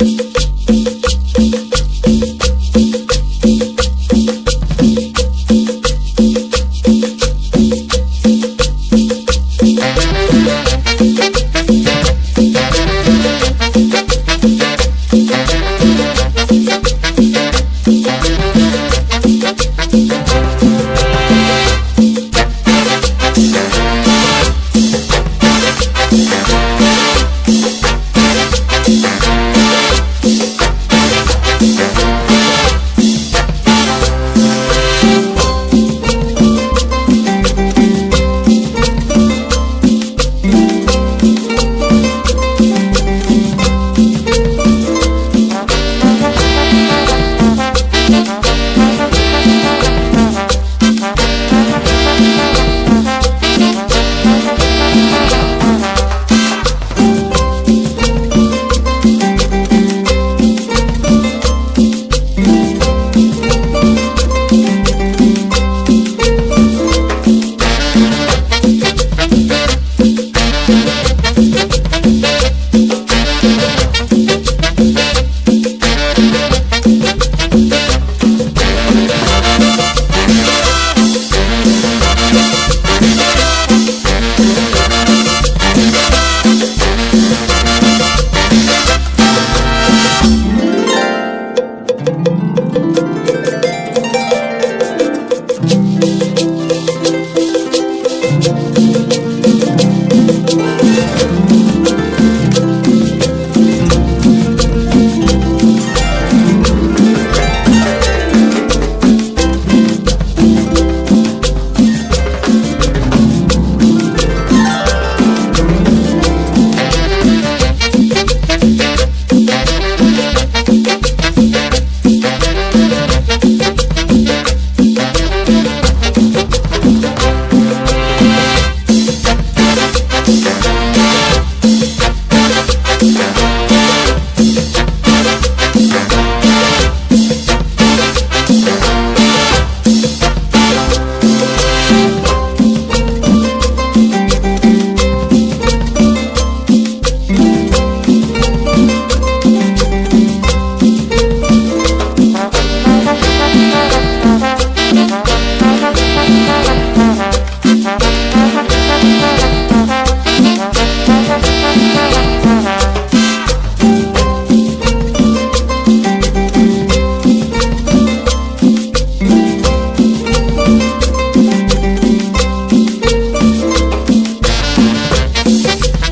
Yeah.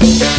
Thank